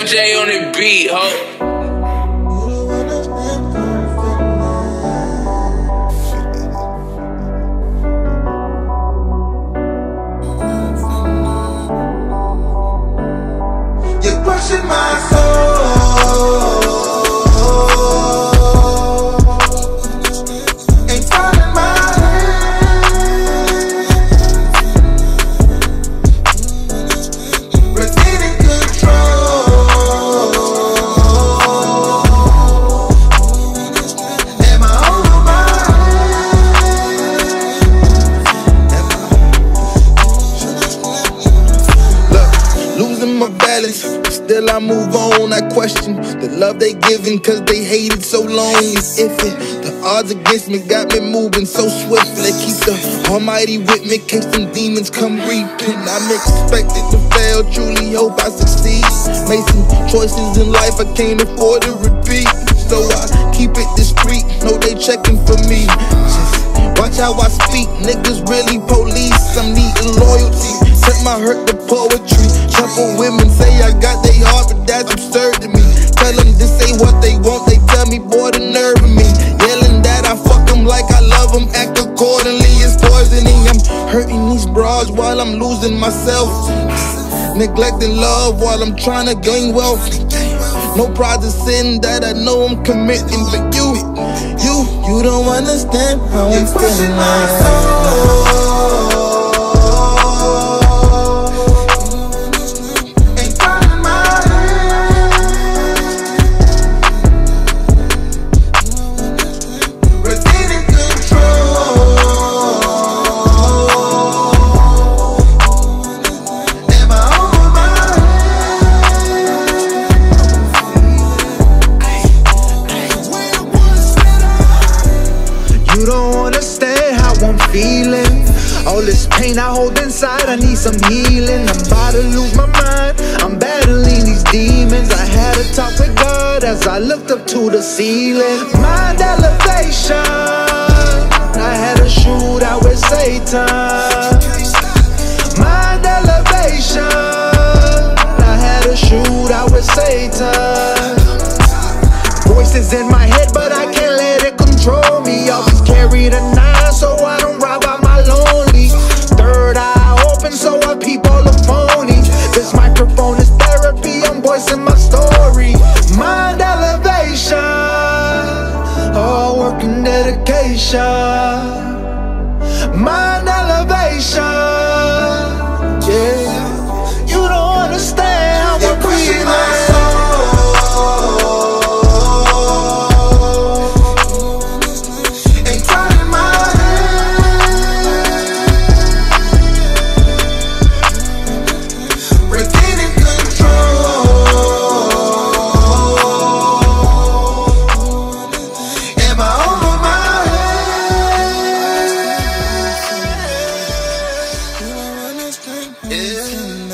FJ on the beat, ho. Balance. Still I move on. I question the love they giving cause they hated so long. It's iffy. The odds against me got me moving so swiftly. Keep the Almighty with me, case some demons come reaping. I'm expected to fail, truly hope I succeed. Made some choices in life I can't afford to repeat. So I keep it discreet. Know they checking for me. Just Watch how I speak, niggas really police. I'm needing loyalty. Turn my hurt to poetry. Couple women while I'm losing myself. Neglecting love while I'm trying to gain wealth. No pride to sin that I know I'm committing, but you, you, you don't understand how I'm You're crushing All this pain I hold inside, I need some healing. I'm about to lose my mind. I'm battling these demons. I had a talk with God as I looked up to the ceiling. Mind elevation. I had a shootout with Satan. Mind elevation. I had a shootout with Satan. Voices in my head, but I can't let it control me. Always carry the nine, so I Keisha. My Yeah.